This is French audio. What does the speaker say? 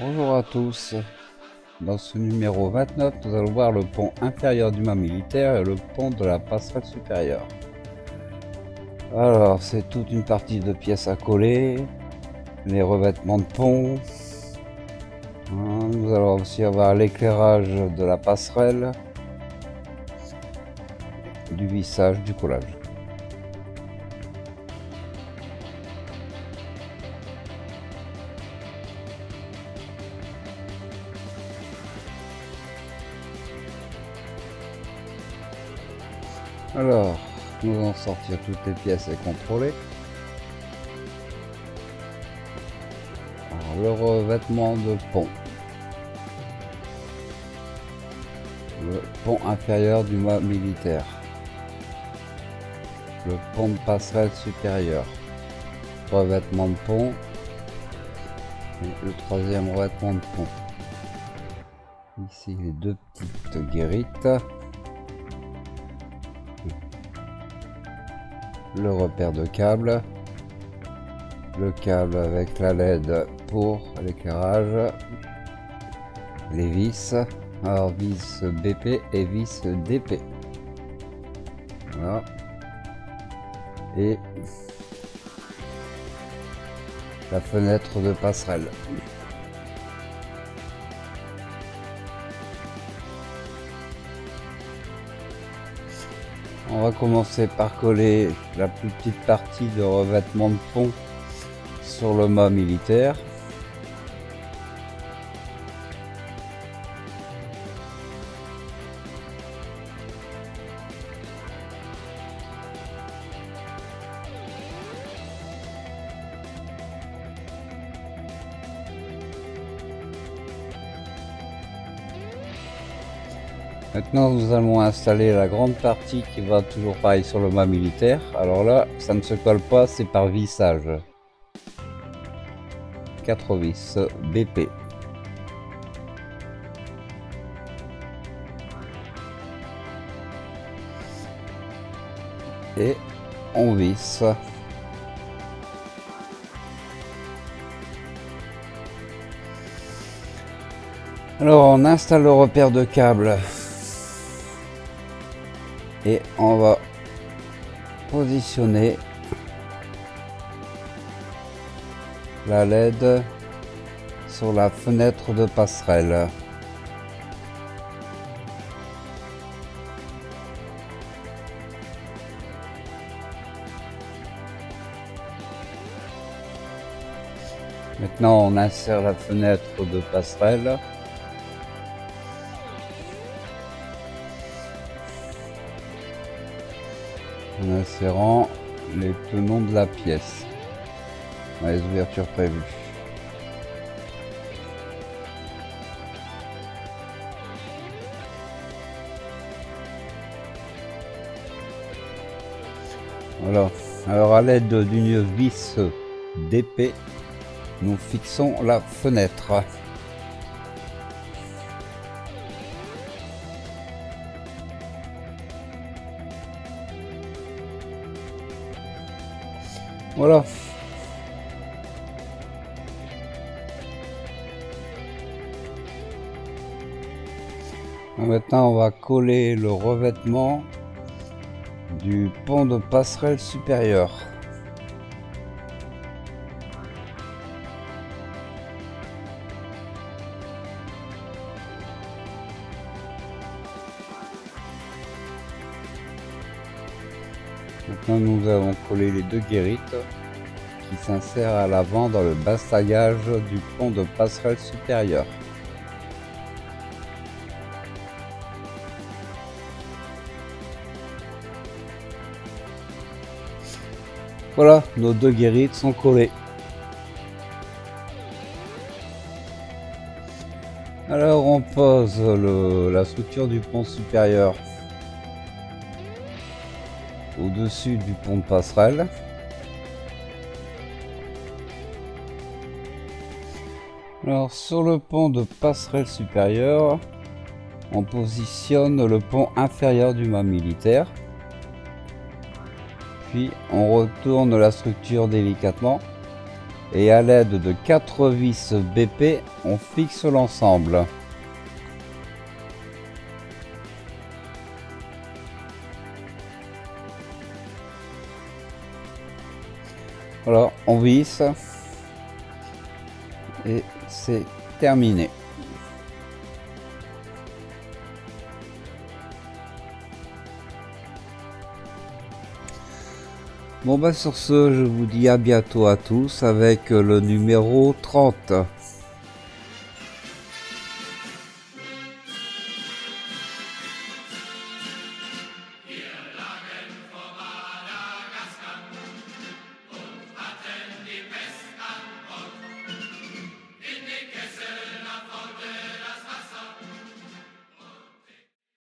Bonjour à tous. Dans ce numéro 29, nous allons voir le pont inférieur du mât militaire et le pont de la passerelle supérieure. Alors, c'est toute une partie de pièces à coller, les revêtements de pont. Hein, nous allons aussi avoir l'éclairage de la passerelle, du vissage, du collage. Alors, nous allons sortir toutes les pièces et contrôler. Alors, le revêtement de pont. Le pont inférieur du mât militaire. Le pont de passerelle supérieure. Revêtement de pont. Et le troisième revêtement de pont. Ici les deux petites guérites. Le repère de câble, le câble avec la LED pour l'éclairage, les vis, alors vis BP et vis DP. Voilà. Et la fenêtre de passerelle. On va commencer par coller la plus petite partie de revêtement de pont sur le mât militaire. Maintenant, nous allons installer la grande partie qui va toujours pareil sur le mât militaire. Alors là, ça ne se colle pas, c'est par vissage. 4 vis BP. Et on visse. Alors on installe le repère de câble et on va positionner la LED sur la fenêtre de passerelle. Maintenant on insère la fenêtre de passerelle. Insérant les tenons de la pièce dans les ouvertures prévues. Voilà. Alors à l'aide d'une vis d'épée, nous fixons la fenêtre. Voilà. Maintenant, on va coller le revêtement du pont de passerelle supérieure. Maintenant, nous avons collé les deux guérites qui s'insèrent à l'avant dans le bastagage du pont de passerelle supérieure. Voilà, nos deux guérites sont collées. Alors on pose la structure du pont supérieur au-dessus du pont de passerelle. Alors sur le pont de passerelle supérieure, on positionne le pont inférieur du mât militaire. Puis on retourne la structure délicatement Et à l'aide de 4 vis BP, on fixe l'ensemble. Voilà, on visse. Et c'est terminé. Bon bah sur ce, je vous dis à bientôt à tous avec le numéro 30.